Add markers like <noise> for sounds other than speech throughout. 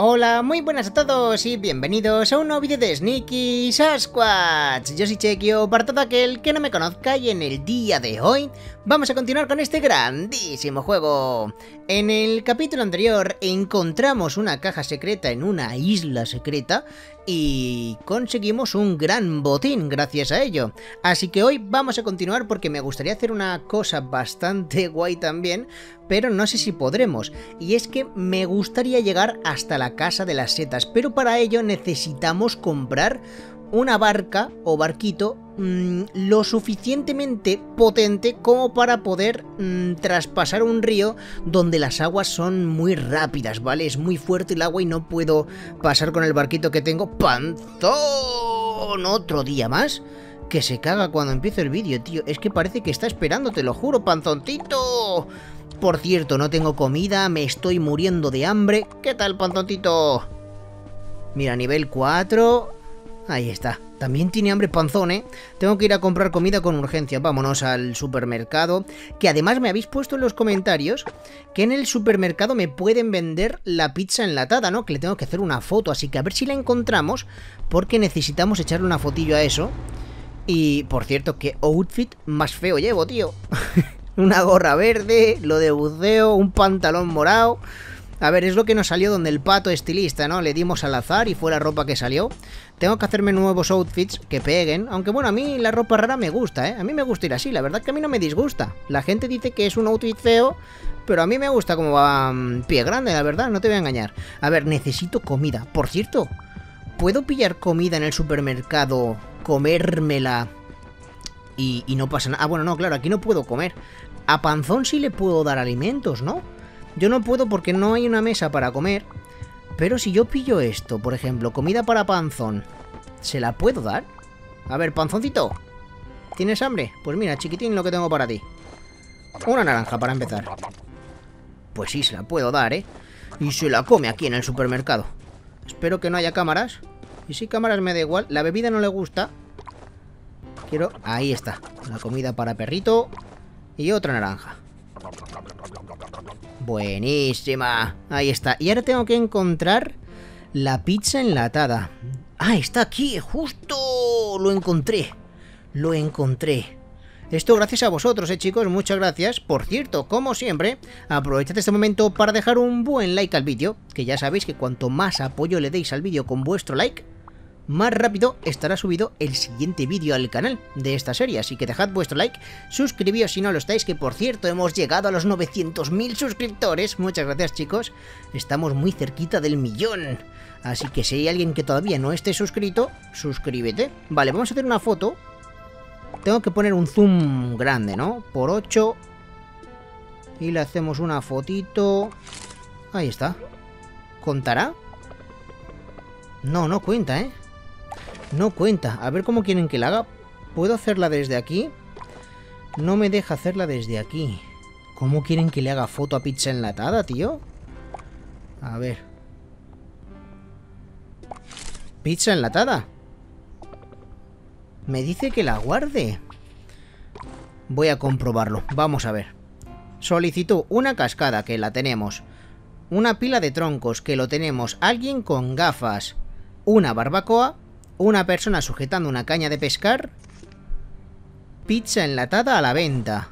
Hola, muy buenas a todos y bienvenidos a un nuevo vídeo de Sneaky Sasquatch. Yo soy Chequio, para todo aquel que no me conozca y en el día de hoy vamos a continuar con este grandísimo juego. En el capítulo anterior encontramos una caja secreta en una isla secreta y conseguimos un gran botín gracias a ello. Así que hoy vamos a continuar porque me gustaría hacer una cosa bastante <laughs> guay también, pero no sé si podremos. Y es que me gustaría llegar hasta la casa de las setas, pero para ello necesitamos comprar una barca o barquito mmm, lo suficientemente potente como para poder mmm, traspasar un río donde las aguas son muy rápidas, ¿vale? Es muy fuerte el agua y no puedo pasar con el barquito que tengo. ¡Panzón! ¿Otro día más? Que se caga cuando empiece el vídeo, tío. Es que parece que está esperando, te lo juro, panzoncito. Por cierto, no tengo comida, me estoy muriendo de hambre. ¿Qué tal, panzoncito? Mira, nivel 4... Ahí está. También tiene hambre panzón, ¿eh? Tengo que ir a comprar comida con urgencia. Vámonos al supermercado. Que además me habéis puesto en los comentarios que en el supermercado me pueden vender la pizza enlatada, ¿no? Que le tengo que hacer una foto. Así que a ver si la encontramos. Porque necesitamos echarle una fotillo a eso. Y, por cierto, qué outfit más feo llevo, tío. <laughs> una gorra verde, lo de buceo, un pantalón morado... A ver, es lo que nos salió donde el pato estilista, ¿no? Le dimos al azar y fue la ropa que salió. Tengo que hacerme nuevos outfits que peguen. Aunque bueno, a mí la ropa rara me gusta, ¿eh? A mí me gusta ir así, la verdad que a mí no me disgusta. La gente dice que es un outfit feo, pero a mí me gusta como va um, pie grande, la verdad, no te voy a engañar. A ver, necesito comida. Por cierto, ¿puedo pillar comida en el supermercado, comérmela y, y no pasa nada? Ah, bueno, no, claro, aquí no puedo comer. A Panzón sí le puedo dar alimentos, ¿no? Yo no puedo porque no hay una mesa para comer. Pero si yo pillo esto, por ejemplo, comida para panzón, ¿se la puedo dar? A ver, panzoncito, ¿tienes hambre? Pues mira, chiquitín, lo que tengo para ti. Una naranja para empezar. Pues sí, se la puedo dar, ¿eh? Y se la come aquí en el supermercado. Espero que no haya cámaras. Y si cámaras me da igual. La bebida no le gusta. Quiero... Ahí está. La comida para perrito. Y otra naranja. Buenísima. Ahí está. Y ahora tengo que encontrar la pizza enlatada. Ah, está aquí, justo. Lo encontré. Lo encontré. Esto gracias a vosotros, eh chicos, muchas gracias. Por cierto, como siempre, aprovechad este momento para dejar un buen like al vídeo, que ya sabéis que cuanto más apoyo le deis al vídeo con vuestro like, más rápido estará subido el siguiente vídeo al canal de esta serie, así que dejad vuestro like, suscribíos si no lo estáis, que por cierto hemos llegado a los 900.000 suscriptores, muchas gracias chicos, estamos muy cerquita del millón, así que si hay alguien que todavía no esté suscrito, suscríbete. Vale, vamos a hacer una foto, tengo que poner un zoom grande, ¿no? Por 8, y le hacemos una fotito, ahí está, ¿contará? No, no cuenta, ¿eh? No cuenta. A ver cómo quieren que la haga. ¿Puedo hacerla desde aquí? No me deja hacerla desde aquí. ¿Cómo quieren que le haga foto a pizza enlatada, tío? A ver. Pizza enlatada. Me dice que la guarde. Voy a comprobarlo. Vamos a ver. Solicitud una cascada, que la tenemos. Una pila de troncos, que lo tenemos. Alguien con gafas. Una barbacoa una persona sujetando una caña de pescar. Pizza enlatada a la venta.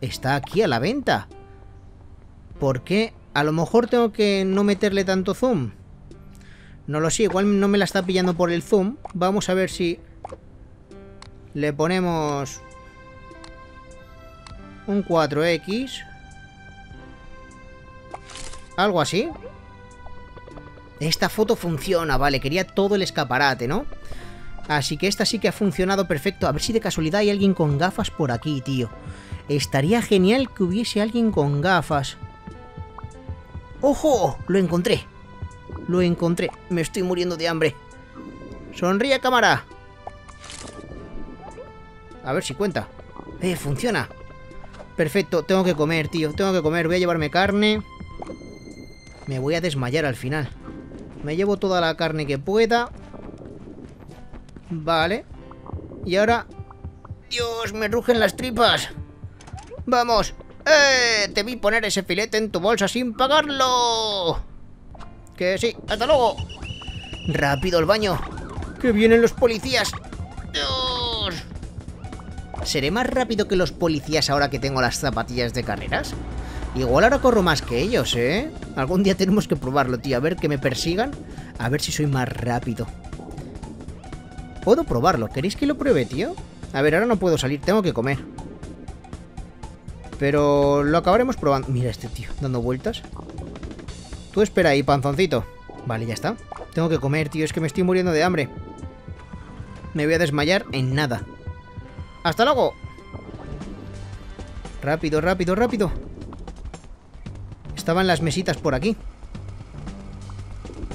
Está aquí a la venta. ¿Por qué? A lo mejor tengo que no meterle tanto zoom. No lo sé, igual no me la está pillando por el zoom. Vamos a ver si... Le ponemos... Un 4X. Algo así. Esta foto funciona, vale, quería todo el escaparate, ¿no? Así que esta sí que ha funcionado perfecto. A ver si de casualidad hay alguien con gafas por aquí, tío. Estaría genial que hubiese alguien con gafas. ¡Ojo! Lo encontré. Lo encontré. Me estoy muriendo de hambre. Sonríe, cámara. A ver si cuenta. Eh, funciona. Perfecto, tengo que comer, tío. Tengo que comer. Voy a llevarme carne. Me voy a desmayar al final. Me llevo toda la carne que pueda. Vale. Y ahora... ¡Dios! ¡Me rugen las tripas! ¡Vamos! ¡Eh! Te vi poner ese filete en tu bolsa sin pagarlo. Que sí, hasta luego. Rápido al baño. Que vienen los policías. Dios. ¿Seré más rápido que los policías ahora que tengo las zapatillas de carreras? Igual ahora corro más que ellos, ¿eh? Algún día tenemos que probarlo, tío. A ver que me persigan. A ver si soy más rápido. Puedo probarlo. ¿Queréis que lo pruebe, tío? A ver, ahora no puedo salir. Tengo que comer. Pero lo acabaremos probando. Mira este tío, dando vueltas. Tú espera ahí, panzoncito. Vale, ya está. Tengo que comer, tío. Es que me estoy muriendo de hambre. Me voy a desmayar en nada. ¡Hasta luego! Rápido, rápido, rápido. Estaban las mesitas por aquí.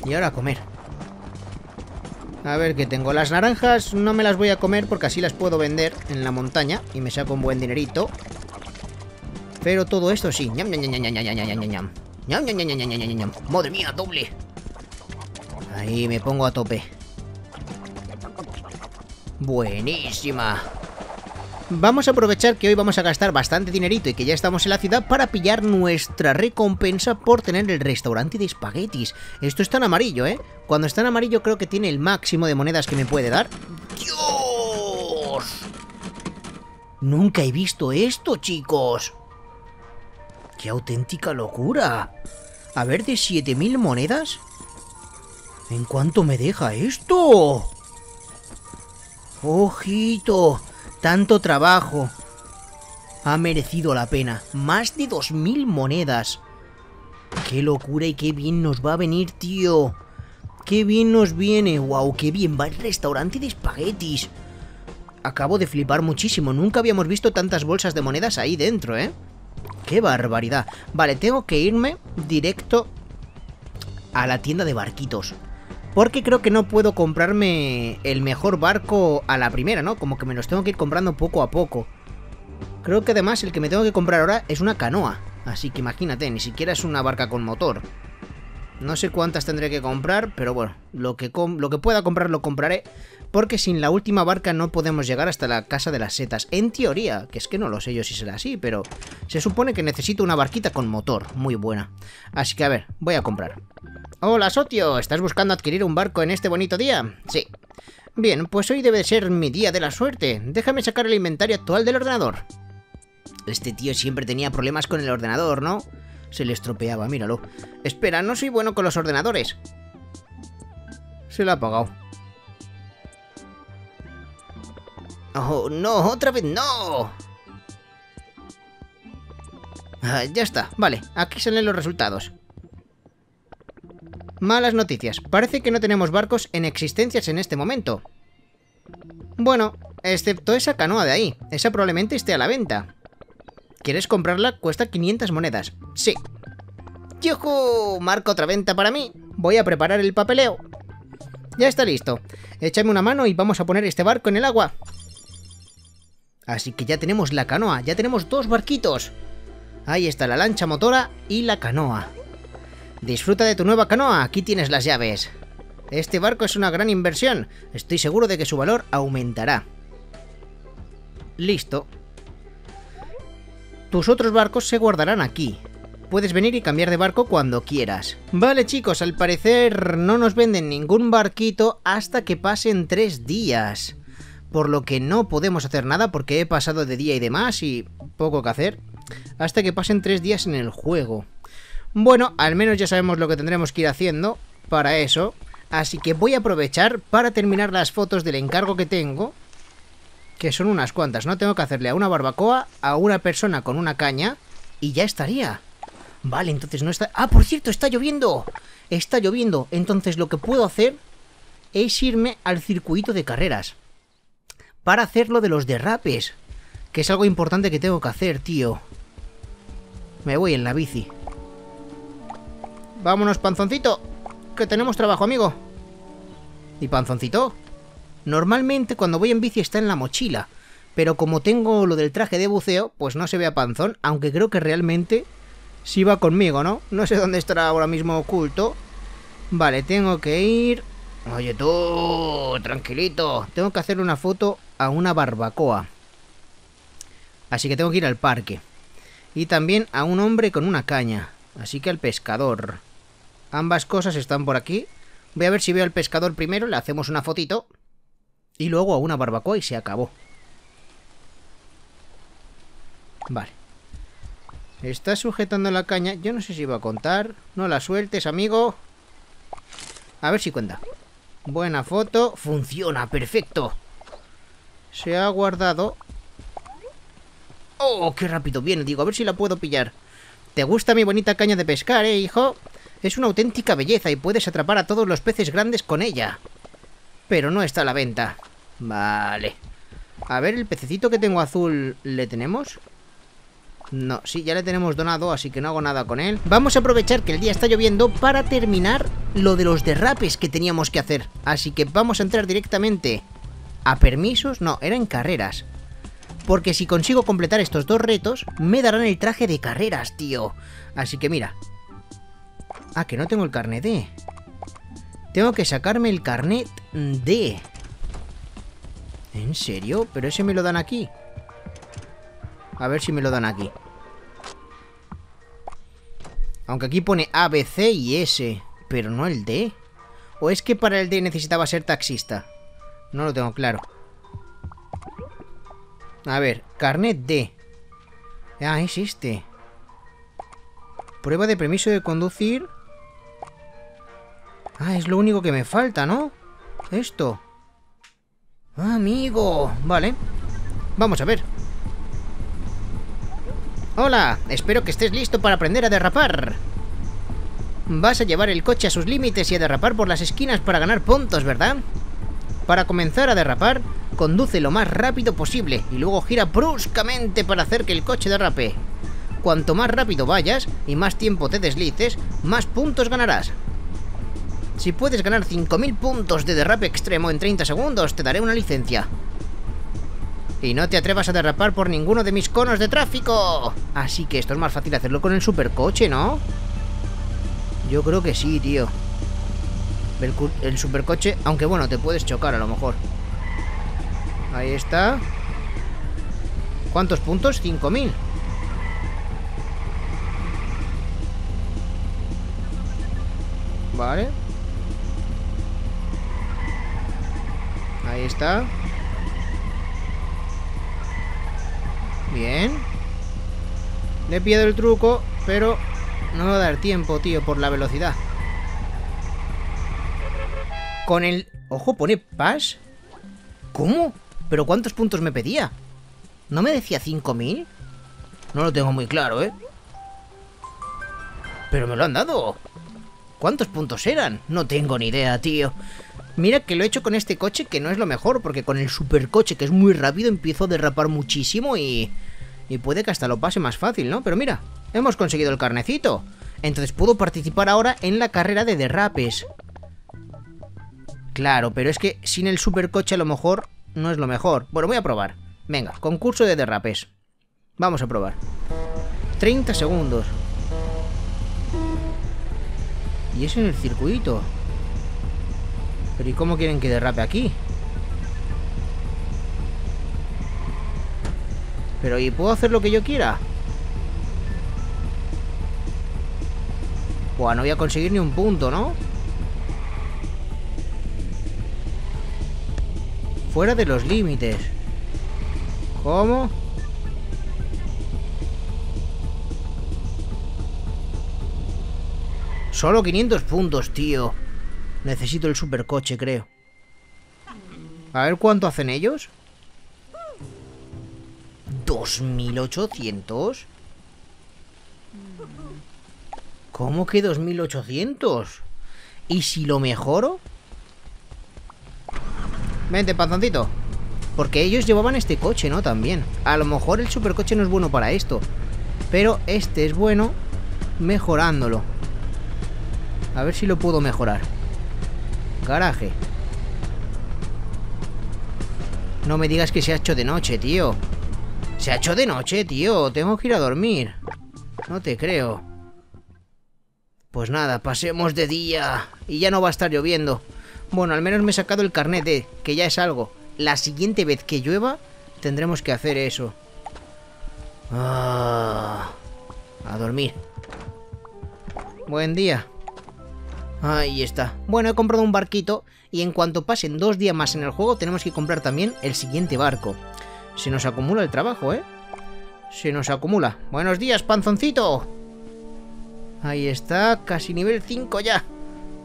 Y ahora comer. A ver qué tengo. Las naranjas no me las voy a comer porque así las puedo vender en la montaña y me saco un buen dinerito. Pero todo esto sí. Madre mía, doble. Ahí me pongo a tope. Buenísima. Vamos a aprovechar que hoy vamos a gastar bastante dinerito y que ya estamos en la ciudad para pillar nuestra recompensa por tener el restaurante de espaguetis. Esto está en amarillo, ¿eh? Cuando está en amarillo creo que tiene el máximo de monedas que me puede dar. ¡Dios! Nunca he visto esto, chicos. ¡Qué auténtica locura! A ver, de 7000 monedas. ¿En cuánto me deja esto? ¡Ojito! Tanto trabajo. Ha merecido la pena. Más de 2.000 monedas. ¡Qué locura y qué bien nos va a venir, tío! ¡Qué bien nos viene! ¡Wow! ¡Qué bien va el restaurante de espaguetis! Acabo de flipar muchísimo. Nunca habíamos visto tantas bolsas de monedas ahí dentro, ¿eh? ¡Qué barbaridad! Vale, tengo que irme directo a la tienda de barquitos. Porque creo que no puedo comprarme el mejor barco a la primera, ¿no? Como que me los tengo que ir comprando poco a poco. Creo que además el que me tengo que comprar ahora es una canoa. Así que imagínate, ni siquiera es una barca con motor. No sé cuántas tendré que comprar, pero bueno, lo que, lo que pueda comprar lo compraré. Porque sin la última barca no podemos llegar hasta la casa de las setas. En teoría, que es que no lo sé yo si será así, pero se supone que necesito una barquita con motor, muy buena. Así que a ver, voy a comprar. Hola, Sotio, ¿estás buscando adquirir un barco en este bonito día? Sí. Bien, pues hoy debe ser mi día de la suerte. Déjame sacar el inventario actual del ordenador. Este tío siempre tenía problemas con el ordenador, ¿no? Se le estropeaba, míralo. Espera, no soy bueno con los ordenadores. Se lo ha apagado. ¡Oh, no! ¡Otra vez no! Ah, ya está, vale, aquí salen los resultados. Malas noticias, parece que no tenemos barcos en existencias en este momento. Bueno, excepto esa canoa de ahí, esa probablemente esté a la venta. ¿Quieres comprarla? Cuesta 500 monedas. Sí. ¡Yujú! Marco otra venta para mí. Voy a preparar el papeleo. Ya está listo. Échame una mano y vamos a poner este barco en el agua. Así que ya tenemos la canoa, ya tenemos dos barquitos. Ahí está la lancha motora y la canoa. Disfruta de tu nueva canoa, aquí tienes las llaves. Este barco es una gran inversión, estoy seguro de que su valor aumentará. Listo. Tus otros barcos se guardarán aquí. Puedes venir y cambiar de barco cuando quieras. Vale chicos, al parecer no nos venden ningún barquito hasta que pasen tres días por lo que no podemos hacer nada porque he pasado de día y demás y poco que hacer, hasta que pasen tres días en el juego. Bueno, al menos ya sabemos lo que tendremos que ir haciendo para eso, así que voy a aprovechar para terminar las fotos del encargo que tengo, que son unas cuantas, ¿no? Tengo que hacerle a una barbacoa, a una persona con una caña, y ya estaría. Vale, entonces no está... ¡Ah, por cierto, está lloviendo! Está lloviendo, entonces lo que puedo hacer es irme al circuito de carreras para hacerlo de los derrapes. Que es algo importante que tengo que hacer, tío. Me voy en la bici. Vámonos, panzoncito. Que tenemos trabajo, amigo. ¿Y panzoncito? Normalmente cuando voy en bici está en la mochila. Pero como tengo lo del traje de buceo, pues no se ve a panzón. Aunque creo que realmente sí va conmigo, ¿no? No sé dónde estará ahora mismo oculto. Vale, tengo que ir... Oye tú, tranquilito. Tengo que hacer una foto a una barbacoa. Así que tengo que ir al parque. Y también a un hombre con una caña. Así que al pescador. Ambas cosas están por aquí. Voy a ver si veo al pescador primero, le hacemos una fotito. Y luego a una barbacoa y se acabó. Vale. Está sujetando la caña. Yo no sé si va a contar. No la sueltes, amigo. A ver si cuenta. Buena foto. Funciona, perfecto. Se ha guardado. ¡Oh, qué rápido viene! Digo, a ver si la puedo pillar. ¿Te gusta mi bonita caña de pescar, eh, hijo? Es una auténtica belleza y puedes atrapar a todos los peces grandes con ella. Pero no está a la venta. Vale. A ver, el pececito que tengo azul, ¿le tenemos? No, sí, ya le tenemos donado, así que no hago nada con él. Vamos a aprovechar que el día está lloviendo para terminar lo de los derrapes que teníamos que hacer. Así que vamos a entrar directamente a permisos. No, eran carreras. Porque si consigo completar estos dos retos, me darán el traje de carreras, tío. Así que mira, Ah, que no tengo el carnet D. Tengo que sacarme el carnet D. ¿En serio? Pero ese me lo dan aquí. A ver si me lo dan aquí. Aunque aquí pone A, B, C y S. Pero no el D. ¿O es que para el D necesitaba ser taxista? No lo tengo claro. A ver, carnet D. Ah, es este. Prueba de permiso de conducir Ah, es lo único que me falta, ¿no? Esto. amigo. Vale. Vamos a ver. Hola, espero que estés listo para aprender a derrapar. Vas a llevar el coche a sus límites y a derrapar por las esquinas para ganar puntos, ¿verdad? Para comenzar a derrapar, conduce lo más rápido posible y luego gira bruscamente para hacer que el coche derrape. Cuanto más rápido vayas y más tiempo te deslices, más puntos ganarás. Si puedes ganar 5.000 puntos de derrape extremo en 30 segundos, te daré una licencia. Y no te atrevas a derrapar por ninguno de mis conos de tráfico. Así que esto es más fácil hacerlo con el supercoche, ¿no? Yo creo que sí, tío. El, supercoche, aunque bueno, te puedes chocar a lo mejor. Ahí está. ¿Cuántos puntos? 5.000. Vale. Ahí está. Bien. Le he pillado el truco, pero no va a dar tiempo, tío, por la velocidad. Con el... Ojo, pone pas. ¿Cómo? ¿Pero cuántos puntos me pedía? ¿No me decía 5.000? No lo tengo muy claro, ¿eh? Pero me lo han dado. ¿Cuántos puntos eran? No tengo ni idea, tío. Mira que lo he hecho con este coche, que no es lo mejor, porque con el supercoche, que es muy rápido, empiezo a derrapar muchísimo y... Y puede que hasta lo pase más fácil, ¿no? Pero mira, hemos conseguido el carnecito. Entonces puedo participar ahora en la carrera de derrapes. Claro, pero es que sin el supercoche a lo mejor no es lo mejor. Bueno, voy a probar. Venga, concurso de derrapes. Vamos a probar. 30 segundos. Y es en el circuito. Pero ¿y cómo quieren que derrape aquí? Pero ¿y puedo hacer lo que yo quiera? Buah, no voy a conseguir ni un punto, ¿no? Fuera de los límites ¿Cómo? Solo 500 puntos, tío Necesito el supercoche, creo. A ver cuánto hacen ellos. 2800. ¿Cómo que 2800? ¿Y si lo mejoro? Vente, panzoncito. Porque ellos llevaban este coche, ¿no? También. A lo mejor el supercoche no es bueno para esto. Pero este es bueno mejorándolo. A ver si lo puedo mejorar. Garaje. No me digas que se ha hecho de noche, tío. Se ha hecho de noche, tío. Tengo que ir a dormir. No te creo. Pues nada, pasemos de día. Y ya no va a estar lloviendo. Bueno, al menos me he sacado el carnet de, que ya es algo. La siguiente vez que llueva, tendremos que hacer eso. Ah, a dormir. Buen día. Ahí está. Bueno, he comprado un barquito y en cuanto pasen dos días más en el juego tenemos que comprar también el siguiente barco. Se nos acumula el trabajo, ¿eh? Se nos acumula. Buenos días, panzoncito. Ahí está, casi nivel 5 ya.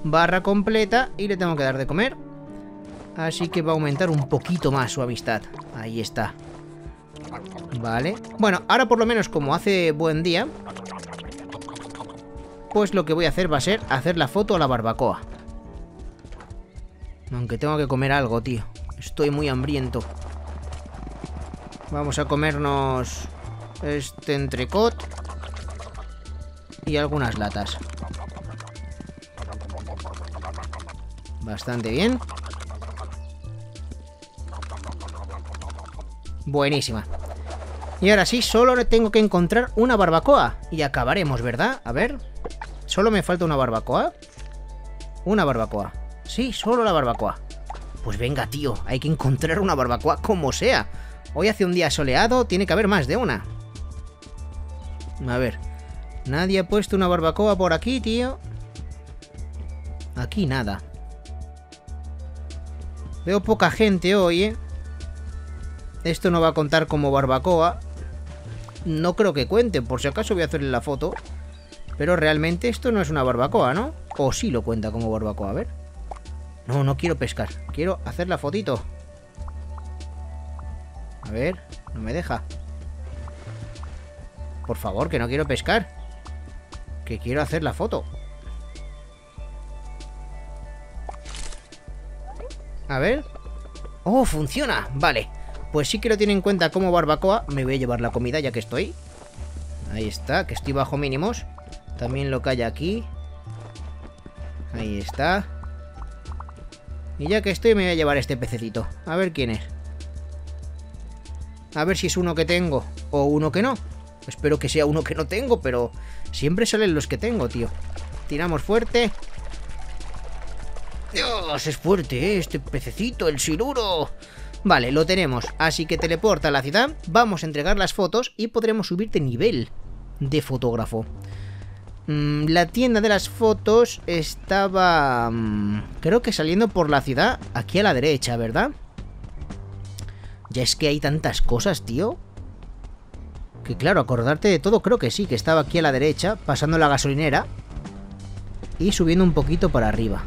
Barra completa y le tengo que dar de comer. Así que va a aumentar un poquito más su amistad. Ahí está. Vale. Bueno, ahora por lo menos como hace buen día, pues lo que voy a hacer va a ser hacer la foto a la barbacoa. Aunque tengo que comer algo, tío. Estoy muy hambriento. Vamos a comernos este entrecot y algunas latas. Bastante bien. Buenísima. Y ahora sí, solo tengo que encontrar una barbacoa. Y acabaremos, ¿verdad? A ver. Solo me falta una barbacoa. Una barbacoa. Sí, solo la barbacoa. Pues venga, tío, hay que encontrar una barbacoa como sea. Hoy hace un día soleado, tiene que haber más de una. A ver. Nadie ha puesto una barbacoa por aquí, tío. Aquí nada. Veo poca gente hoy, ¿eh? Esto no va a contar como barbacoa. No creo que cuente, por si acaso voy a hacerle la foto. Pero realmente esto no es una barbacoa, ¿no? O sí lo cuenta como barbacoa, a ver. No, no quiero pescar. Quiero hacer la fotito. A ver, no me deja. Por favor, que no quiero pescar. Que quiero hacer la foto. A ver. ¡Oh, funciona! Vale. Pues sí que lo tiene en cuenta como barbacoa. Me voy a llevar la comida ya que estoy. Ahí está, que estoy bajo mínimos. También lo que hay aquí. Ahí está. Y ya que estoy me voy a llevar este pececito. A ver quién es. A ver si es uno que tengo o uno que no. Espero que sea uno que no tengo, pero siempre salen los que tengo, tío. Tiramos fuerte. Es fuerte, ¿eh? este pececito, el siluro. Vale, lo tenemos. Así que teleporta a la ciudad, vamos a entregar las fotos y podremos subirte nivel de fotógrafo. Mm, la tienda de las fotos estaba... Mm, creo que saliendo por la ciudad, aquí a la derecha, ¿verdad? Ya es que hay tantas cosas, tío. Que claro, acordarte de todo, creo que sí, que estaba aquí a la derecha, pasando la gasolinera. Y subiendo un poquito para arriba.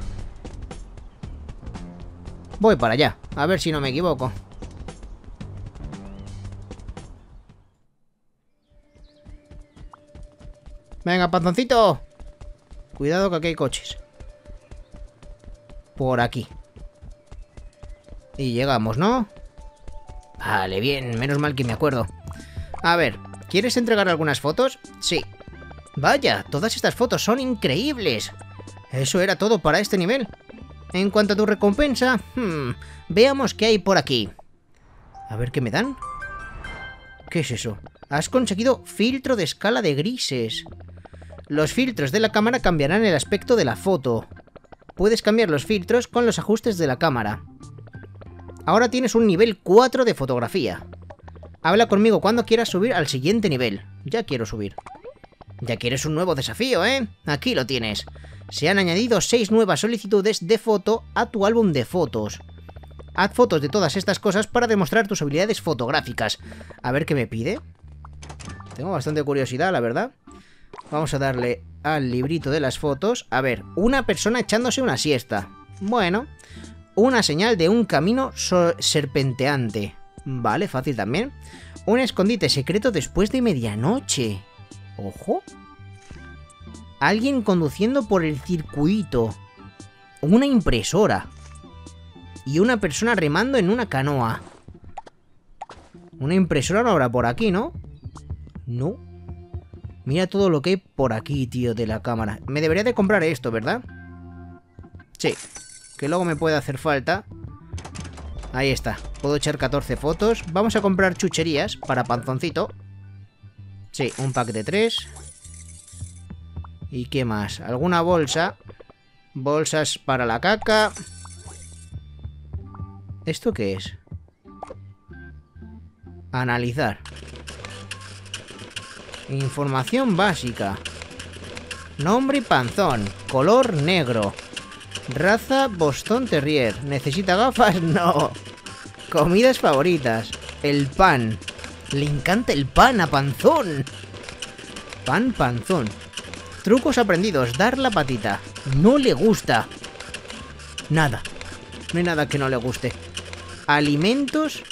Voy para allá, a ver si no me equivoco. Venga, panzoncito. Cuidado que aquí hay coches. Por aquí. Y llegamos, ¿no? Vale, bien, menos mal que me acuerdo. A ver, ¿quieres entregar algunas fotos? Sí. Vaya, todas estas fotos son increíbles. Eso era todo para este nivel. En cuanto a tu recompensa, hmm, veamos qué hay por aquí. A ver qué me dan. ¿Qué es eso? Has conseguido filtro de escala de grises. Los filtros de la cámara cambiarán el aspecto de la foto. Puedes cambiar los filtros con los ajustes de la cámara. Ahora tienes un nivel 4 de fotografía. Habla conmigo cuando quieras subir al siguiente nivel. Ya quiero subir. Ya quieres un nuevo desafío, ¿eh? Aquí lo tienes. Se han añadido 6 nuevas solicitudes de foto a tu álbum de fotos. Haz fotos de todas estas cosas para demostrar tus habilidades fotográficas. A ver qué me pide. Tengo bastante curiosidad, la verdad. Vamos a darle al librito de las fotos. A ver, una persona echándose una siesta. Bueno, una señal de un camino serpenteante. Vale, fácil también. Un escondite secreto después de medianoche. Ojo. Alguien conduciendo por el circuito. Una impresora. Y una persona remando en una canoa. Una impresora no habrá por aquí, ¿no? No. Mira todo lo que hay por aquí, tío, de la cámara. Me debería de comprar esto, ¿verdad? Sí. Que luego me puede hacer falta. Ahí está. Puedo echar 14 fotos. Vamos a comprar chucherías para panzoncito. Sí, un pack de 3. ¿Y qué más? ¿Alguna bolsa? Bolsas para la caca. ¿Esto qué es? Analizar. Información básica. Nombre y panzón. Color negro. Raza Boston Terrier. ¿Necesita gafas? <laughs> No. Comidas favoritas. El pan. Le encanta el pan a panzón. Pan panzón. Trucos aprendidos. Dar la patita. No le gusta. Nada. No hay nada que no le guste. Alimentos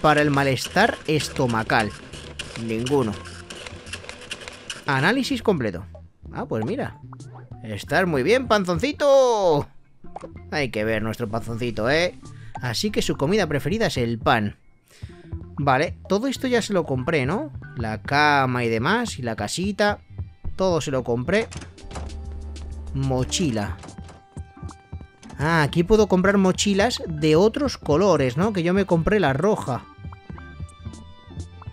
para el malestar estomacal. Ninguno. Análisis completo. Ah, pues mira. Estás muy bien, panzoncito. Hay que ver nuestro panzoncito, ¿eh? Así que su comida preferida es el pan. Vale, todo esto ya se lo compré, ¿no? La cama y demás, y la casita. Todo se lo compré. Mochila. Ah, aquí puedo comprar mochilas de otros colores, ¿no? Que yo me compré la roja.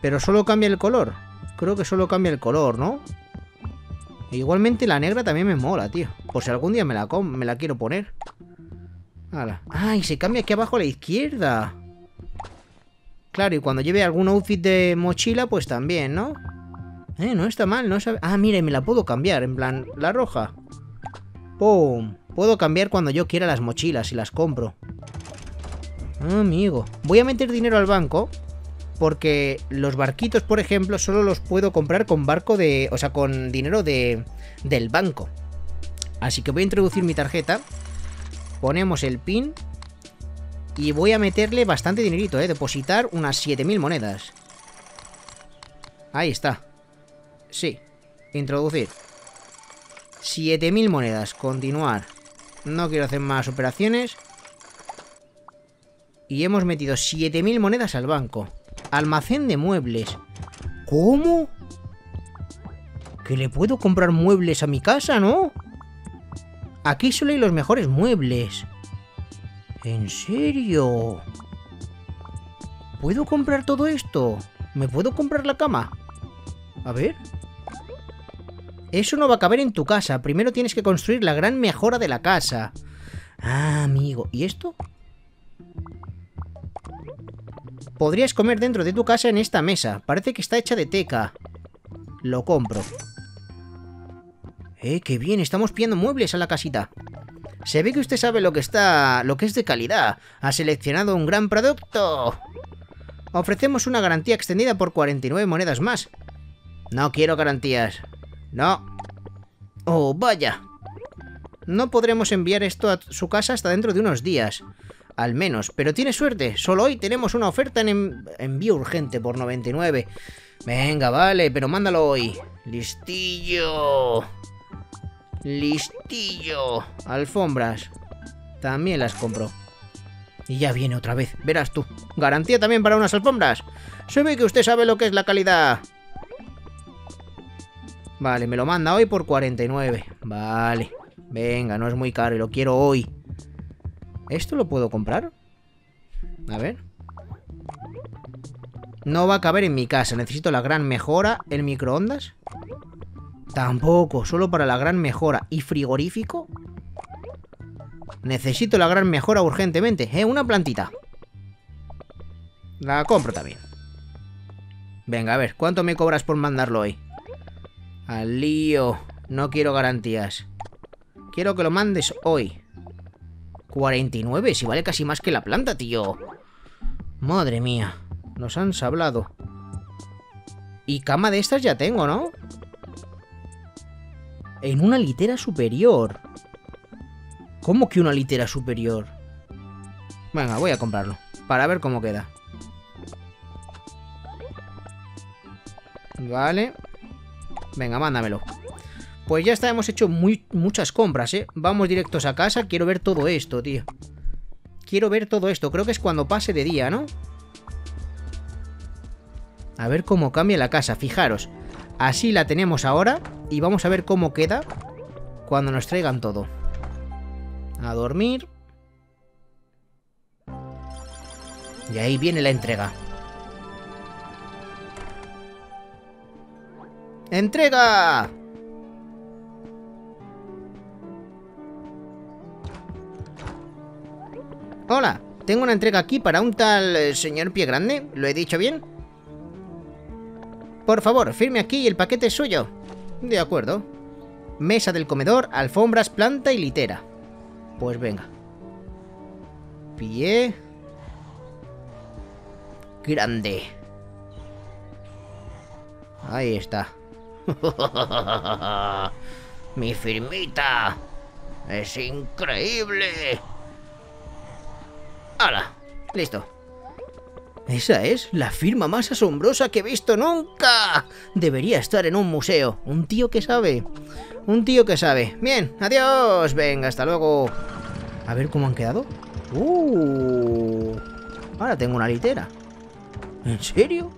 Pero solo cambia el color. Creo que solo cambia el color, ¿no? E igualmente la negra también me mola, tío. Por si algún día me la, me la quiero poner. Ah, y se cambia aquí abajo a la izquierda. Claro, y cuando lleve algún outfit de mochila, pues también, ¿no? Eh, no está mal, no. Ah, mire, me la puedo cambiar, en plan, la roja. ¡Pum! Puedo cambiar cuando yo quiera las mochilas y las compro. Ah, amigo. Voy a meter dinero al banco porque los barquitos, por ejemplo, solo los puedo comprar con barco de... O sea, con dinero de, del banco. Así que voy a introducir mi tarjeta. Ponemos el pin. Y voy a meterle bastante dinerito, ¿eh? Depositar unas 7000 monedas. Ahí está. Sí. Introducir. 7000 monedas. Continuar. No quiero hacer más operaciones. Y hemos metido 7000 monedas al banco. Almacén de muebles. ¿Cómo? Que le puedo comprar muebles a mi casa, ¿no? Aquí solo hay los mejores muebles. ¿En serio? ¿Puedo comprar todo esto? ¿Me puedo comprar la cama? A ver. Eso no va a caber en tu casa. Primero tienes que construir la gran mejora de la casa. Ah, amigo. ¿Y esto? Podrías comer dentro de tu casa en esta mesa. Parece que está hecha de teca. Lo compro. Eh, qué bien, estamos pidiendo muebles a la casita. Se ve que usted sabe lo que está... lo que es de calidad. Ha seleccionado un gran producto. Ofrecemos una garantía extendida por 49 monedas más. No quiero garantías. No. Oh, vaya. No podremos enviar esto a su casa hasta dentro de unos días. Al menos, pero tiene suerte. Solo hoy tenemos una oferta en envío urgente por 99. Venga, vale, pero mándalo hoy. Listillo. Listillo. Alfombras. También las compro. Y ya viene otra vez, verás tú. Garantía también para unas alfombras. Se ve que usted sabe lo que es la calidad. Vale, me lo manda hoy por 49. Vale. Venga, no es muy caro y lo quiero hoy. ¿Esto lo puedo comprar? A ver. No va a caber en mi casa. Necesito la gran mejora. ¿El microondas? Tampoco. Solo para la gran mejora. ¿Y frigorífico? Necesito la gran mejora urgentemente. ¿Eh? Una plantita. La compro también. Venga, a ver. ¿Cuánto me cobras por mandarlo hoy? Al lío. No quiero garantías. Quiero que lo mandes hoy. 49, si vale casi más que la planta, tío. Madre mía, nos han sablado. Y cama de estas ya tengo, ¿no? En una litera superior. ¿Cómo que una litera superior? Venga, voy a comprarlo. Para ver cómo queda. Vale. Venga, mándamelo. Pues ya está, hemos hecho muy, muchas compras, ¿eh? Vamos directos a casa, quiero ver todo esto, tío. Quiero ver todo esto, creo que es cuando pase de día, ¿no? A ver cómo cambia la casa, fijaros. Así la tenemos ahora y vamos a ver cómo queda cuando nos traigan todo. A dormir. Y ahí viene la entrega. ¡Entrega! Hola, tengo una entrega aquí para un tal eh, señor Pie Grande. ¿Lo he dicho bien? Por favor, firme aquí y el paquete es suyo. De acuerdo. Mesa del comedor, alfombras, planta y litera. Pues venga. Pie. Grande. Ahí está. <laughs> Mi firmita. Es increíble. ¡Hala! Listo. Esa es la firma más asombrosa que he visto nunca. Debería estar en un museo. Un tío que sabe. Un tío que sabe. Bien, adiós. Venga, hasta luego. A ver cómo han quedado. Uh, ahora tengo una litera. ¿En serio?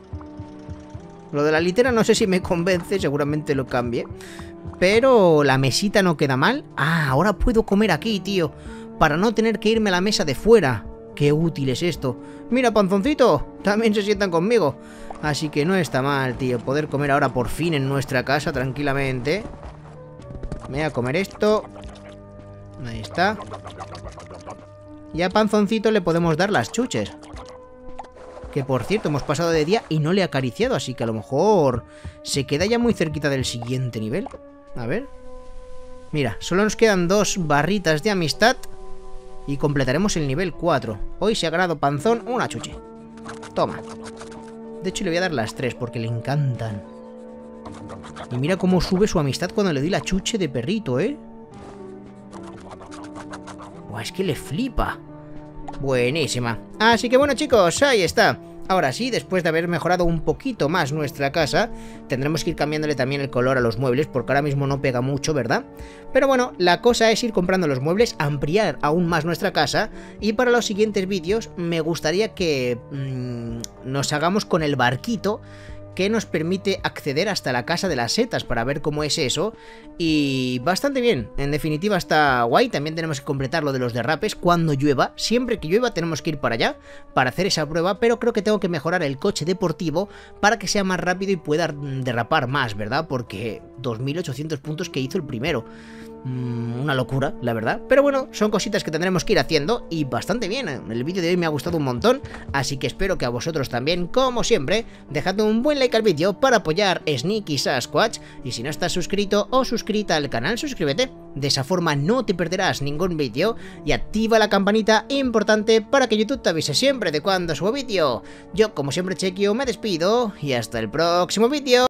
Lo de la litera no sé si me convence, seguramente lo cambie. Pero la mesita no queda mal. Ah, ahora puedo comer aquí, tío. Para no tener que irme a la mesa de fuera. Qué útil es esto. Mira, panzoncito, también se sientan conmigo. Así que no está mal, tío, poder comer ahora por fin en nuestra casa tranquilamente. Me voy a comer esto. Ahí está. Y a panzoncito le podemos dar las chuches. Que por cierto, hemos pasado de día y no le he acariciado, así que a lo mejor se queda ya muy cerquita del siguiente nivel. A ver. Mira, solo nos quedan dos barritas de amistad y completaremos el nivel 4. Hoy se ha ganado Panzón una chuche. Toma. De hecho, le voy a dar las tres porque le encantan. Y mira cómo sube su amistad cuando le doy la chuche de perrito, ¿eh? Buah, es que le flipa. Buenísima. Así que bueno chicos, ahí está. Ahora sí, después de haber mejorado un poquito más nuestra casa, tendremos que ir cambiándole también el color a los muebles, porque ahora mismo no pega mucho, ¿verdad? Pero bueno, la cosa es ir comprando los muebles, ampliar aún más nuestra casa, y para los siguientes vídeos me gustaría que mmm, nos hagamos con el barquito que nos permite acceder hasta la casa de las setas para ver cómo es eso. Y bastante bien, en definitiva está guay. También tenemos que completar lo de los derrapes cuando llueva. Siempre que llueva tenemos que ir para allá para hacer esa prueba, pero creo que tengo que mejorar el coche deportivo para que sea más rápido y pueda derrapar más, ¿verdad? Porque 2800 puntos que hizo el primero. Mm, una locura, la verdad. Pero bueno, son cositas que tendremos que ir haciendo y bastante bien. El vídeo de hoy me ha gustado un montón, así que espero que a vosotros también, como siempre, dejad un buen like al vídeo para apoyar Sneaky Sasquatch y si no estás suscrito o suscrita al canal, suscríbete. De esa forma no te perderás ningún vídeo y activa la campanita importante para que YouTube te avise siempre de cuando subo vídeo. Yo, como siempre, Chequio, me despido y hasta el próximo vídeo.